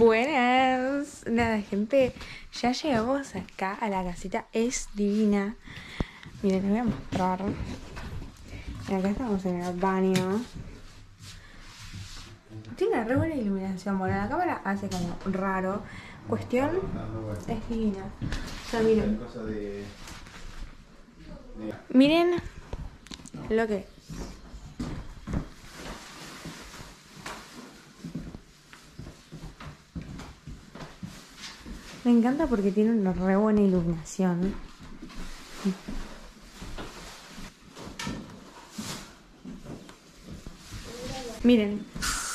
Buenas. Nada, gente. Ya llegamos acá a la casita. Es divina. Miren, les voy a mostrar. Acá estamos en el baño. Tiene re buena iluminación. Bueno, la cámara hace como raro. Cuestión es divina. O sea, miren. Miren lo que. Me encanta porque tiene una re buena iluminación. Miren,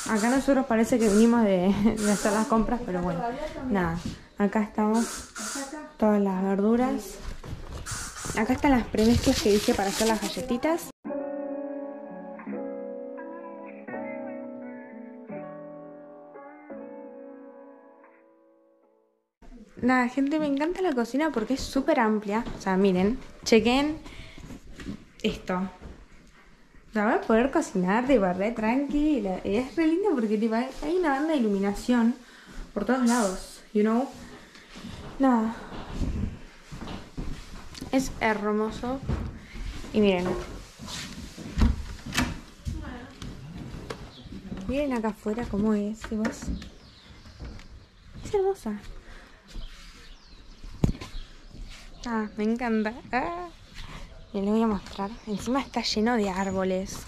acá nosotros parece que venimos de, hacer las compras, pero bueno, nada. Acá estamos todas las verduras. Acá están las premezclas que hice para hacer las galletitas. Nada, gente, me encanta la cocina porque es súper amplia. O sea, miren, chequen esto. O voy a poder cocinar de barrer tranquila. Es re lindo porque tipo, hay una banda de iluminación por todos lados, you know. Nada, es hermoso. Y miren. Miren acá afuera cómo es. Es hermosa. Ah, me encanta. Ah. Y les voy a mostrar. Encima está lleno de árboles.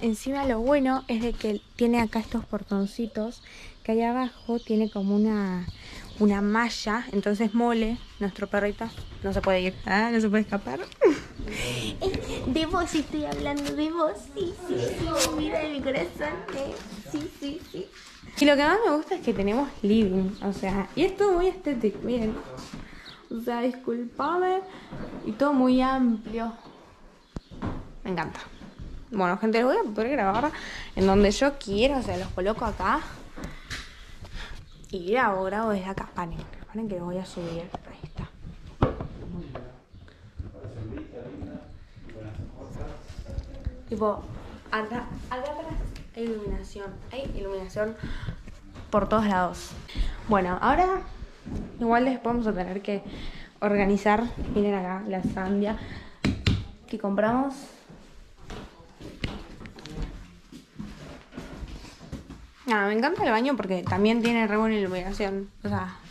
Encima lo bueno es de que tiene acá estos portoncitos que ahí abajo tiene como una, una malla, entonces mole, nuestro perrito, no se puede ir, ah, no se puede escapar. De vos estoy hablando, de vos, sí, sí, sí, mira de mi corazón, eh, sí, sí, sí. Y lo que más me gusta es que tenemos living, o sea, y es todo muy estético, miren. O sea, disculpame, y todo muy amplio. Me encanta. Bueno, gente, les voy a poder grabar en donde yo quiera, o sea, los coloco acá. Y grabo, grabo desde acá. Paren, paren que lo voy a subir. Ahí está. Tipo, acá, atrás hay iluminación. Hay iluminación por todos lados. Bueno, ahora igual les vamos a tener que organizar. Miren acá la sandia que compramos. Ah, me encanta el baño porque también tiene re buena iluminación. O sea.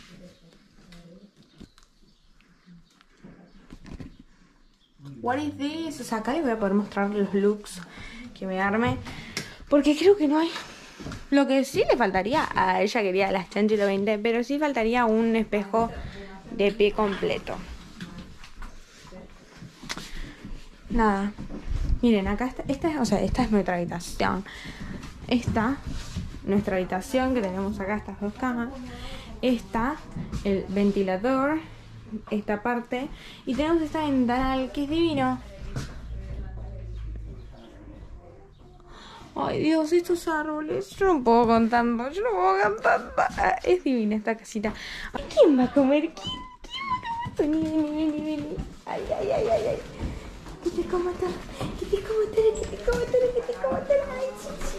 What is this? O sea, acá les voy a poder mostrar los looks que me arme. Porque creo que no hay. Lo que sí le faltaría a ella quería las chanchito 20, pero sí faltaría un espejo de pie completo. Nada. Miren, acá está, esta es, o sea, esta es nuestra habitación. Esta, nuestra habitación que tenemos acá, estas dos camas. Esta, el ventilador, esta parte. Y tenemos esta ventanal que es divino. Ay Dios, estos árboles. Yo no puedo con yo no puedo con. Ah, Es divina esta casita. ¿Quién va a comer? ¿Quién, quién va a comer? Vení. Ay, ay, ay, ay, ay. Que te coma todo, que te coma todo, que te coma todo, que te coma todo. Ay, sí.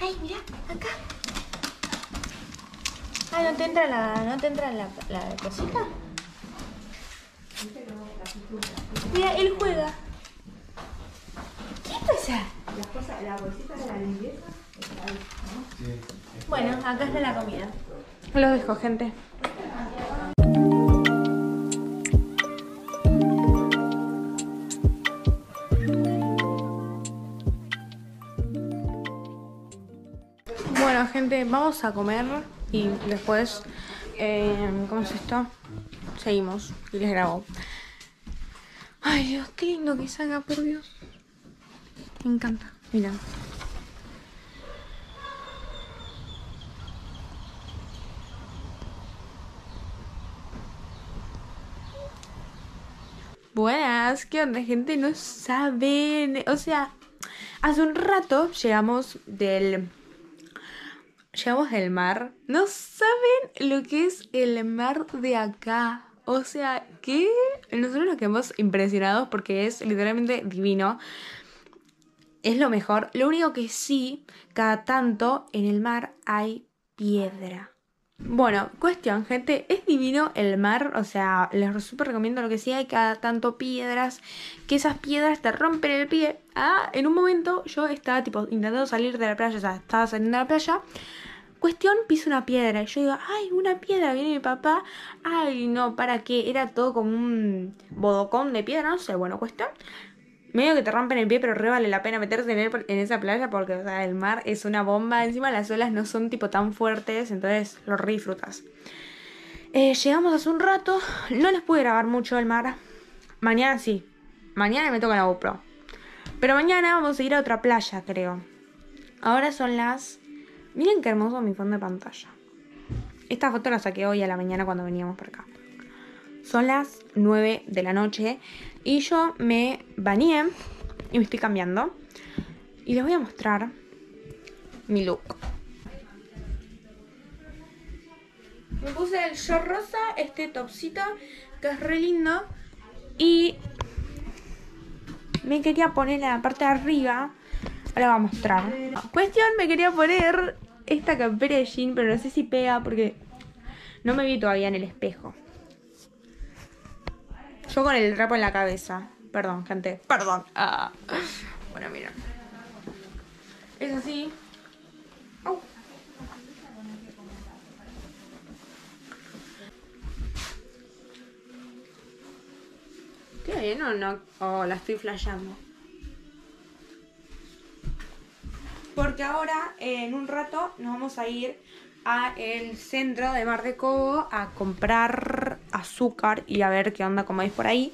Ay, mira, acá. Ay, ¿no te entra la, no te entra la, la cosita? Mira, él juega. ¿Qué pasa? Las cosas, la bolsita de la limpieza. Bueno, acá está la comida. Los dejo, gente. Bueno, gente, vamos a comer y después, eh, ¿cómo es esto? Seguimos y les grabo. Ay, Dios, qué lindo que salga, por Dios. Me encanta, mira. Buenas, ¿qué onda, gente? No saben. O sea, hace un rato llegamos del llegamos del mar. No saben lo que es el mar de acá. O sea, que nosotros nos quedamos impresionados porque es literalmente divino. Es lo mejor. Lo único que sí, cada tanto en el mar hay piedra. Bueno, cuestión, gente, es divino el mar, o sea, les súper recomiendo lo que sí, hay cada tanto piedras, que esas piedras te rompen el pie. Ah, en un momento yo estaba tipo intentando salir de la playa, o sea, estaba saliendo de la playa, cuestión, piso una piedra, y yo digo, ay, una piedra, viene mi papá, ay, no, ¿para qué? Era todo como un bodocón de piedra, no sé, bueno, cuestión, medio que te rompen el pie, pero re vale la pena meterse en, esa playa porque, el mar es una bomba. Encima las olas no son tipo tan fuertes, entonces lo disfrutas. Eh, llegamos hace un rato, no les pude grabar mucho el mar. Mañana sí, mañana me toca la GoPro. Pero mañana vamos a ir a otra playa, creo. Ahora son las... Miren qué hermoso mi fondo de pantalla. Esta foto la saqué hoy a la mañana cuando veníamos por acá. Son las 9 de la noche. Y yo me bañé y me estoy cambiando. Y les voy a mostrar mi look. Me puse el short rosa, este topsito, que es re lindo. Y me quería poner en la parte de arriba. Ahora voy a mostrar. Cuestión, me quería poner esta campera de jean, pero no sé si pega porque no me vi todavía en el espejo. Yo con el trapo en la cabeza. Perdón, gente. Perdón. Ah. Bueno, mira. Es así. ¿Qué bien o no? Oh, la estoy flasheando. Porque ahora, en un rato, nos vamos a ir a el centro de Mar de Cobo a comprar azúcar y a ver qué onda como veis por ahí.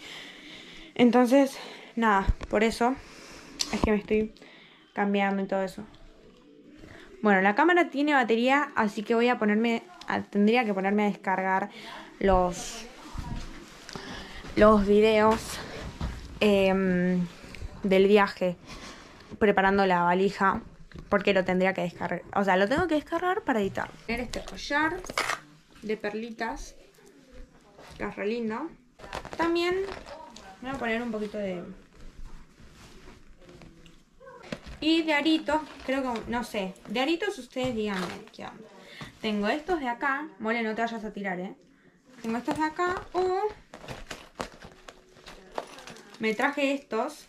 Entonces, nada, por eso es que me estoy cambiando y todo eso. Bueno, la cámara tiene batería, así que voy a ponerme, tendría que ponerme a descargar los, los videos em, del viaje, preparando la valija porque lo tendría que descargar. O sea, lo tengo que descargar para editar. Este collar de perlitas. Que lindo. También voy a poner un poquito de... Y de aritos, creo que, no sé, de aritos ustedes díganme qué onda. Tengo estos de acá, mole no te vayas a tirar, eh. Tengo estos de acá o... Me traje estos,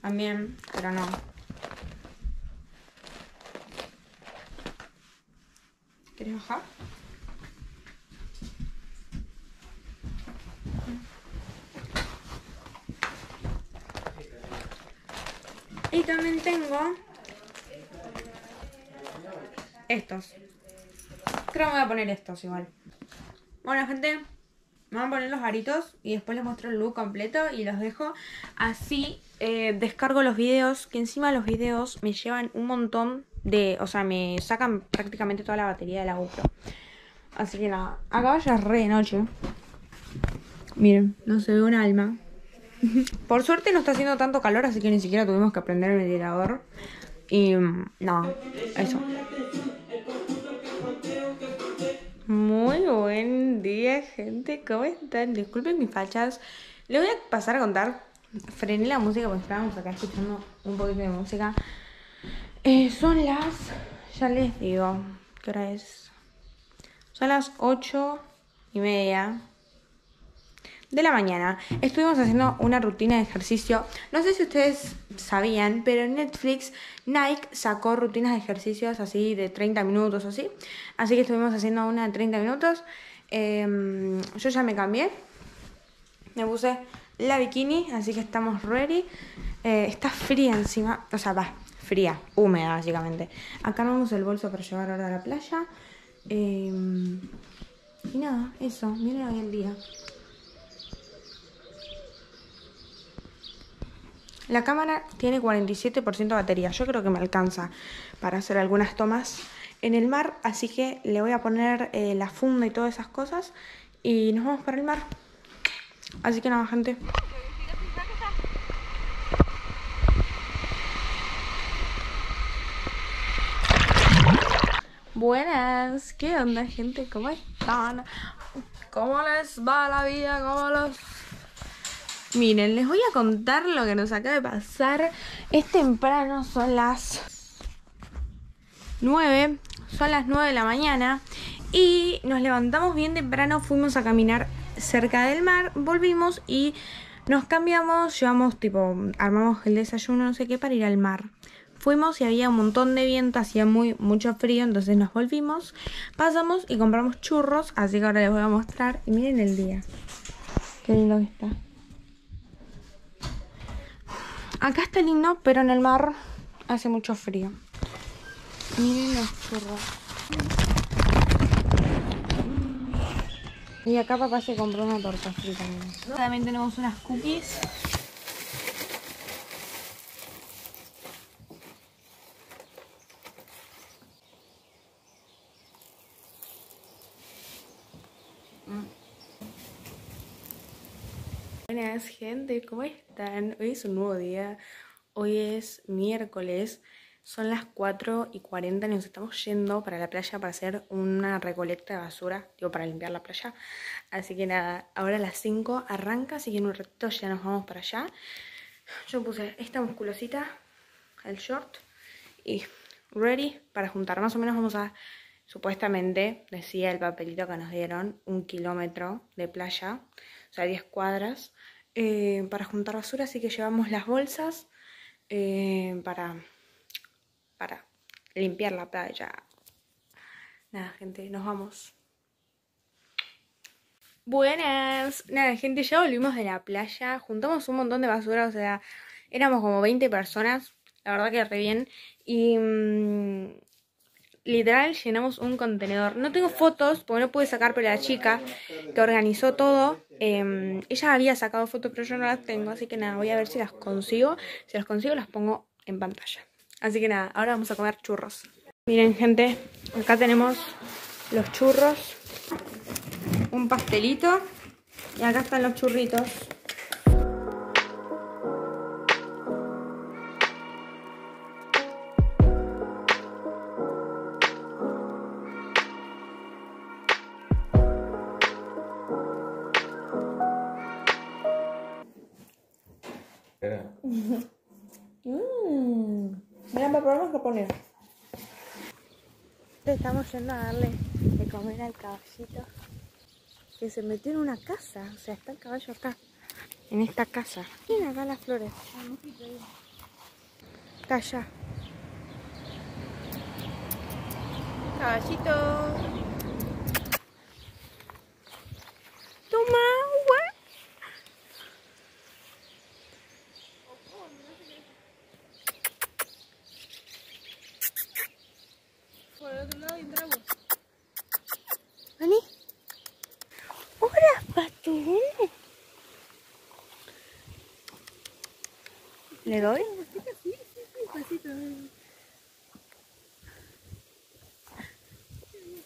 también, pero no, ¿Quieres bajar? También tengo estos. Creo que voy a poner estos igual. Bueno, gente, me van a poner los aritos y después les muestro el look completo y los dejo. Así eh, descargo los videos, que encima los videos me llevan un montón de, o sea, me sacan prácticamente toda la batería de la GoPro. Así que nada, acá ya re de noche. Miren, no se ve un alma. Por suerte no está haciendo tanto calor, así que ni siquiera tuvimos que prender el ventilador. Y no, eso. Muy buen día, gente. ¿Cómo están? Disculpen mis fachas. Le voy a pasar a contar. Frené la música porque estábamos acá escuchando un poquito de música. Eh, son las, ya les digo, ¿qué hora es? Son las ocho y media de la mañana. Estuvimos haciendo una rutina de ejercicio. No sé si ustedes sabían, pero en Netflix Nike sacó rutinas de ejercicios así de 30 minutos o así. Así que estuvimos haciendo una de 30 minutos. Em, yo ya me cambié. Me puse la bikini, así que estamos ready. Eh, está fría encima, o sea, va, fría, húmeda básicamente. Acá vamos el bolso para llevar ahora a la playa. Em, y nada, eso, miren hoy el día. La cámara tiene 47% de batería, yo creo que me alcanza para hacer algunas tomas en el mar, así que le voy a poner eh, la funda y todas esas cosas y nos vamos para el mar. Así que nada, gente. Buenas, ¿qué onda gente? ¿Cómo están? ¿Cómo les va la vida? ¿Cómo los...? Miren, les voy a contar lo que nos acaba de pasar. Es temprano, son las 9, son las 9 de la mañana y nos levantamos bien temprano, fuimos a caminar cerca del mar, volvimos y nos cambiamos, llevamos tipo, armamos el desayuno, no sé qué, para ir al mar. Fuimos y había un montón de viento, hacía muy mucho frío, entonces nos volvimos, pasamos y compramos churros, así que ahora les voy a mostrar. Y miren el día, qué lindo que está. Acá está lindo, pero en el mar hace mucho frío. Miren los churros. Y acá papá se compró una torta frita. También tenemos unas cookies. Buenas gente, ¿cómo están? Hoy es un nuevo día, hoy es miércoles, son las 4 y 40 y nos estamos yendo para la playa para hacer una recolecta de basura, digo para limpiar la playa. Así que nada, ahora a las 5 arranca, así que en un ratito ya nos vamos para allá. Yo puse esta musculosita, el short y ready para juntar. Más o menos vamos a, supuestamente, decía el papelito que nos dieron, un kilómetro de playa, o sea 10 cuadras. Eh, para juntar basura, así que llevamos las bolsas eh, para, para limpiar la playa. Nada, gente, nos vamos. Buenas, nada, gente, ya volvimos de la playa, juntamos un montón de basura, o sea, éramos como 20 personas, la verdad que re bien, y mmm, literal llenamos un contenedor. No tengo fotos, porque no pude sacar, pero la chica que organizó todo, eh, ella había sacado fotos, pero yo no las tengo, así que nada, voy a ver si las consigo. Si las consigo, las pongo en pantalla. Así que nada, ahora vamos a comer churros. Miren, gente, acá tenemos los churros, un pastelito, y acá están los churritos. Estamos yendo a darle de comer al caballito que se metió en una casa. O sea, está el caballo acá, en esta casa. Miren acá las flores. Está allá. Caballito. Toma agua. Por el otro lado y entramos. Vení. Hola, patón. ¿Le doy? Sí, sí, sí, pasito.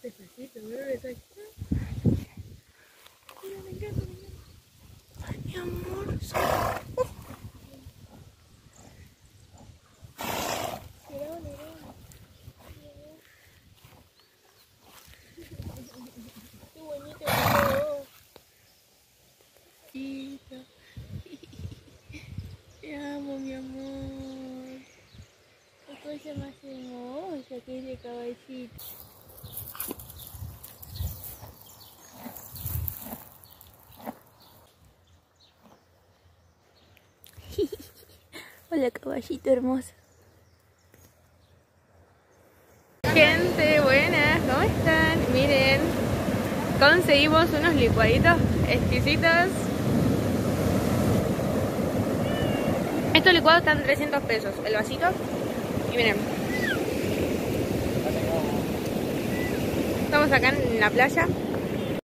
Despacito, bebé, está aquí. Mira, me encanta, me encanta. Ay, mi amor. Mira, mira, Qué bonito, bebé. Chiquito. Te amo, mi amor. Más hermosa que ese caballito. Hola, caballito hermoso. Gente, buenas, ¿cómo están? Miren, conseguimos unos licuaditos exquisitos. Estos licuados están 300 pesos, el vasito. Miren. Estamos acá en la playa.